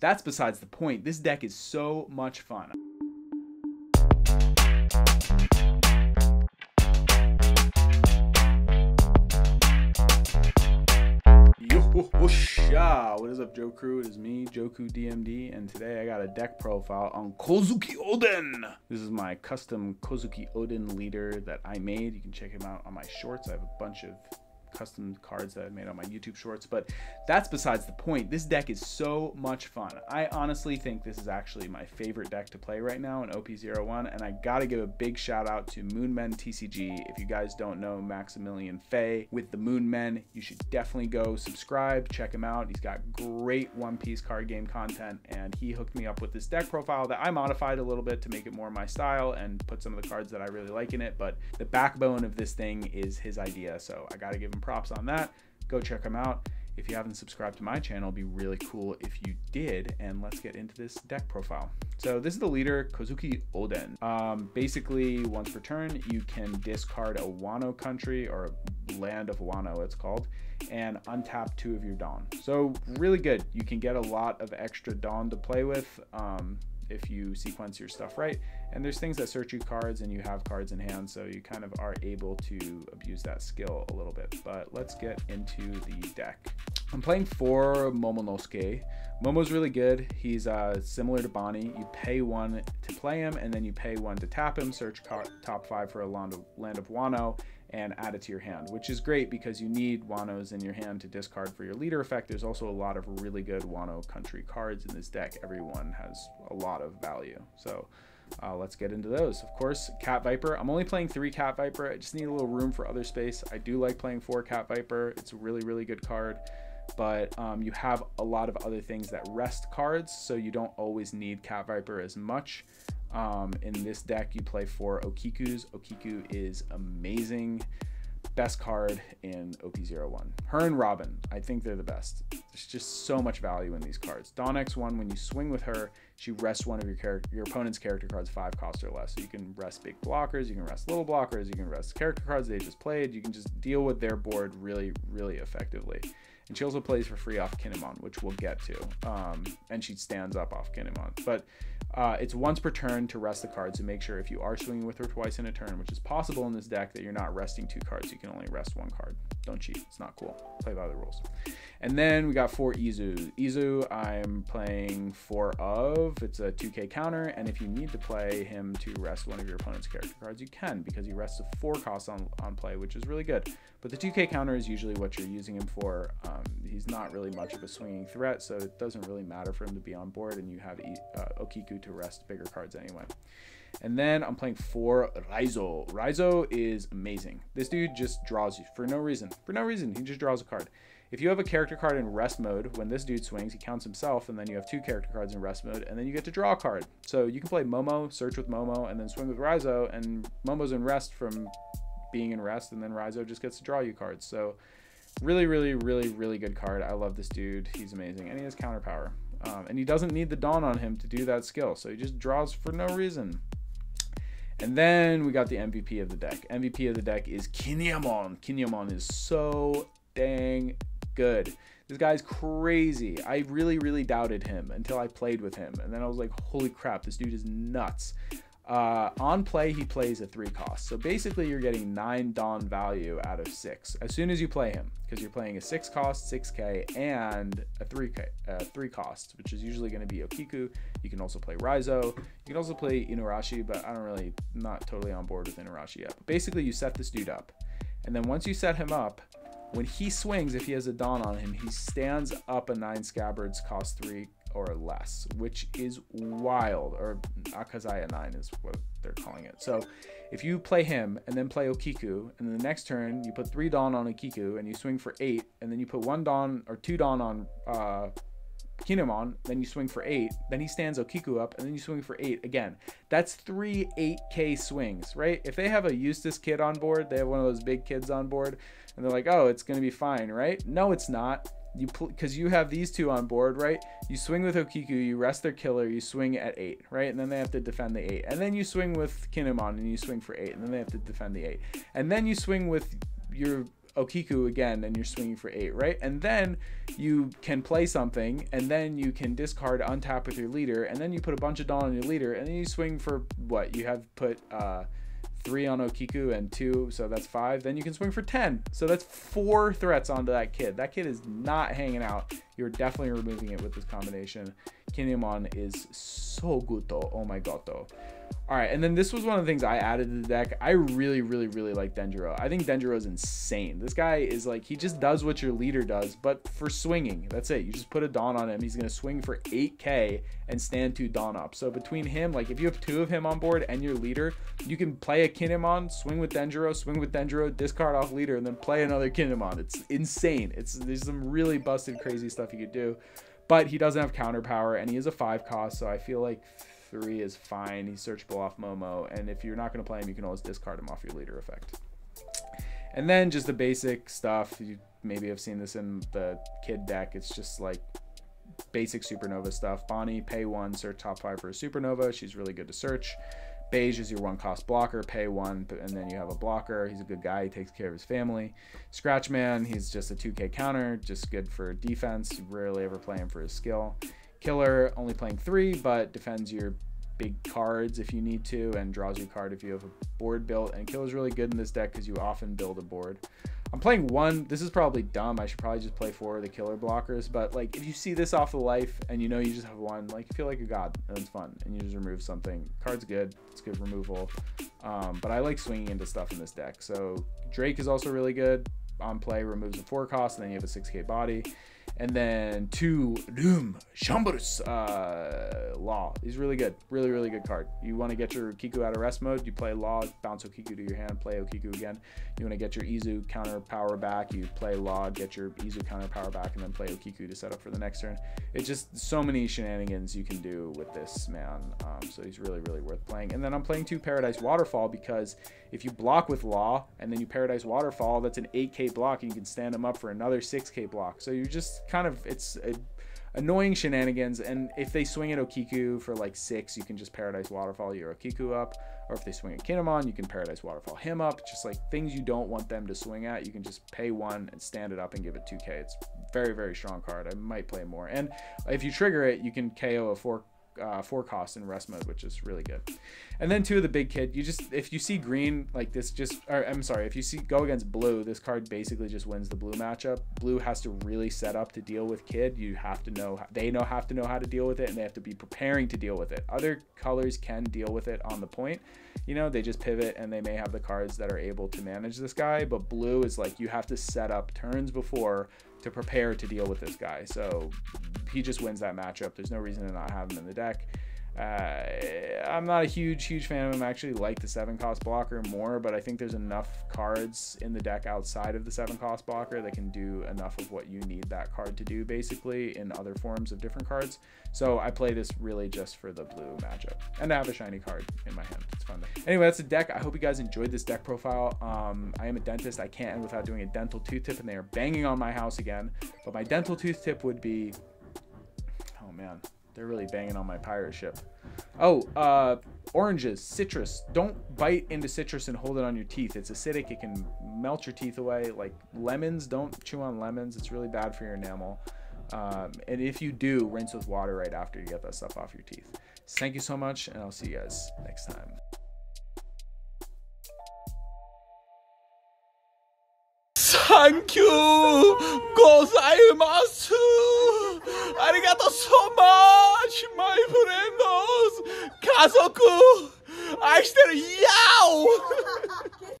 That's besides the point. This deck is so much fun. Yosha! What is up, Joe Crew? It is me, Johku DMD, and today I got a deck profile on Kozuki Oden. This is my custom Kozuki Oden leader that I made. You can check him out on my shorts. I have a bunch of custom cards that I made on my YouTube shorts, but that's besides the point. This deck is so much fun. I honestly think this is actually my favorite deck to play right now in OP01, and I gotta give a big shout out to Moonmen TCG. If you guys don't know Maximilian Fay with the Moonmen, you should definitely go subscribe, check him out. He's got great One Piece card game content, and he hooked me up with this deck profile that I modified a little bit to make it more my style and put some of the cards that I really like in it, but the backbone of this thing is his idea, so I gotta give him props on that. Go check them out. If you haven't subscribed to my channel, be really cool if you did. And let's get into this deck profile. So this is the leader, Kozuki Oden. Um, basically, once per turn, you can discard a Wano country or land of Wano, it's called, and untap two of your Dawn. So really good. You can get a lot of extra Dawn to play with. Um, if you sequence your stuff right. And there's things that search you cards and you have cards in hand, so you kind of are able to abuse that skill a little bit. But let's get into the deck. I'm playing for Momonosuke. Momo's really good. He's uh, similar to Bonney. You pay one to play him, and then you pay one to tap him, search top five for a land of, land of Wano, and add it to your hand, which is great because you need Wanos in your hand to discard for your leader effect. There's also a lot of really good Wano country cards in this deck. Everyone has a lot of value. So uh, let's get into those. Of course, Cat Viper. I'm only playing three Cat Viper. I just need a little room for other space. I do like playing four Cat Viper. It's a really, really good card. But um, you have a lot of other things that rest cards, so you don't always need Cat Viper as much. Um, in this deck, you play four Okikus. Okiku is amazing. Best card in OP01. Her and Robin, I think they're the best. There's just so much value in these cards. Dawn X1, when you swing with her, she rests one of your character, your opponent's character cards five cost or less. So you can rest big blockers, you can rest little blockers, you can rest character cards they just played. You can just deal with their board really, really effectively. And she also plays for free off Kinemon, which we'll get to. Um, and she stands up off Kinemon. But uh, it's once per turn to rest the cards to make sure if you are swinging with her twice in a turn, which is possible in this deck, that you're not resting two cards. You can only rest one card. Don't cheat. It's not cool. Play by the rules. And then we got four Izo. Izo, I'm playing four of. It's a 2k counter. And if you need to play him to rest one of your opponent's character cards, you can because he rests a four cost on, on play, which is really good. But the 2k counter is usually what you're using him for. Um, he's not really much of a swinging threat, so it doesn't really matter for him to be on board. And you have uh, Okiku to rest bigger cards anyway. And then I'm playing for Raizo. Raizo is amazing. This dude just draws you for no reason. For no reason, he just draws a card. If you have a character card in rest mode, when this dude swings, he counts himself, and then you have two character cards in rest mode, and then you get to draw a card. So you can play Momo, search with Momo, and then swing with Raizo, and Momo's in rest from being in rest, and then Raizo just gets to draw you cards. So really, really, really, really good card. I love this dude. He's amazing, and he has counter power. Um, and he doesn't need the Dawn on him to do that skill, so he just draws for no reason. And then we got the MVP of the deck. MVP of the deck is Kinemon. Kinemon is so dang good. This guy's crazy. I really, really doubted him until I played with him. And then I was like, holy crap, this dude is nuts. Uh, on play, he plays a three cost. So basically, you're getting nine Dawn value out of six as soon as you play him, because you're playing a six cost, 6k, and a three k, uh, three cost, which is usually going to be Okiku. You can also play Raizo. You can also play Inuarashi, but I don't really, not totally on board with Inuarashi yet. But basically, you set this dude up, and then once you set him up, when he swings, if he has a Dawn on him, he stands up a nine Scabbards, cost three or less, which is wild, or Akazaya 9 is what they're calling it. So if you play him and then play Okiku, and then the next turn you put three Dawn on Okiku and you swing for eight, and then you put one Dawn or two Dawn on uh, Kinemon, then you swing for eight, then he stands Okiku up, and then you swing for eight again. That's three 8k swings, right? If they have a Eustass kid on board, they have one of those big kids on board, and they're like, oh, it's gonna be fine, right? No, it's not you because you have these two on board, right? You swing with Okiku, you rest their killer, you swing at eight, right? And then they have to defend the eight. And then you swing with Kinemon and you swing for eight, and then they have to defend the eight. And then you swing with your Okiku again, and you're swinging for eight, right? And then you can play something, and then you can discard, untap with your leader, and then you put a bunch of Dawn on your leader, and then you swing for what? You have put uh, three on Okiku and two, so that's five. Then you can swing for 10. So that's four threats onto that kid. That kid is not hanging out. You're definitely removing it with this combination. Kinemon is so good. Oh my god though. All right, and then this was one of the things I added to the deck. I really, really, really like Denjiro. I think Denjiro is insane. This guy is like, he just does what your leader does, but for swinging. That's it. You just put a Dawn on him. He's going to swing for 8k and stand two Dawn up. So between him, like if you have two of him on board and your leader, you can play a Kinemon, swing with Denjiro, swing with Denjiro, discard off leader, and then play another Kinemon. It's insane. It's There's some really busted, crazy stuff you could do. But he doesn't have counter power, and he is a 5 cost, so I feel like three is fine. He's searchable off Momo, and if you're not going to play him, you can always discard him off your leader effect. And then just the basic stuff. You maybe have seen this in the kid deck. It's just like basic supernova stuff. Bonney, pay one, search top five for a supernova. She's really good to search. Bege is your one cost blocker, pay one, and then you have a blocker. He's a good guy, he takes care of his family. Scratchmen, he's just a 2k counter, just good for defense. You rarely ever play him for his skill. Killer, only playing three, but defends your big cards if you need to and draws your card if you have a board built. And Killer's really good in this deck because you often build a board. I'm playing one. This is probably dumb. I should probably just play four of the killer blockers. But like, if you see this off the life and you know you just have one, like, you feel like a god and it's fun. And you just remove something. Card's good. It's good removal. Um, but I like swinging into stuff in this deck. So Drake is also really good on play. Removes a four cost, and then you have a 6k body. And then two Doom Chambers uh, Law. He's really good. Really, really good card. You want to get your Kiku out of rest mode, you play Law, bounce Okiku to your hand, play Okiku again. You want to get your Izo counter power back, you play Law, get your Izo counter power back, and then play Okiku to set up for the next turn. It's just so many shenanigans you can do with this man. Um, so he's really, really worth playing. And then I'm playing two Paradise Waterfall because if you block with Law and then you Paradise Waterfall, that's an 8k block and you can stand him up for another 6k block. So you're just kind of it's a, annoying shenanigans. And if they swing at Okiku for like six, you can just Paradise Waterfall your Okiku up. Or if they swing at Kinemon, you can Paradise Waterfall him up. Just like things you don't want them to swing at, you can just pay one and stand it up and give it 2k. It's very, very strong card. I might play more. And if you trigger it, you can KO a 4 uh, four cost in rest mode, which is really good. And then two of the big kid, you just if you see green like this, just or I'm sorry, if you see go against blue, this card basically just wins the blue matchup. Blue has to really set up to deal with kid. You have to know they know have to know how to deal with it, and they have to be preparing to deal with it. Other colors can deal with it on the point. You know, they just pivot and they may have the cards that are able to manage this guy. But blue is like you have to set up turns before to prepare to deal with this guy. So he just wins that matchup. There's no reason to not have him in the deck. Uh, I'm not a huge, huge fan of him. I actually like the seven cost blocker more, but I think there's enough cards in the deck outside of the seven cost blocker that can do enough of what you need that card to do, basically, in other forms of different cards. So I play this really just for the blue matchup and I have a shiny card in my hand. It's fun. Anyway, that's the deck. I hope you guys enjoyed this deck profile. Um, I am a dentist. I can't end without doing a dental tooth tip, and they are banging on my house again. But my dental tooth tip would be, oh man. They're really banging on my pirate ship. Oh, uh, oranges, citrus. Don't bite into citrus and hold it on your teeth. It's acidic. It can melt your teeth away. Like lemons, don't chew on lemons. It's really bad for your enamel. Um, and if you do, rinse with water right after you get that stuff off your teeth. thank you so much, and I'll see you guys next time. Thank you! Gozaimasu! Arigato so much, my friends! Kazoku! Ashter Yao!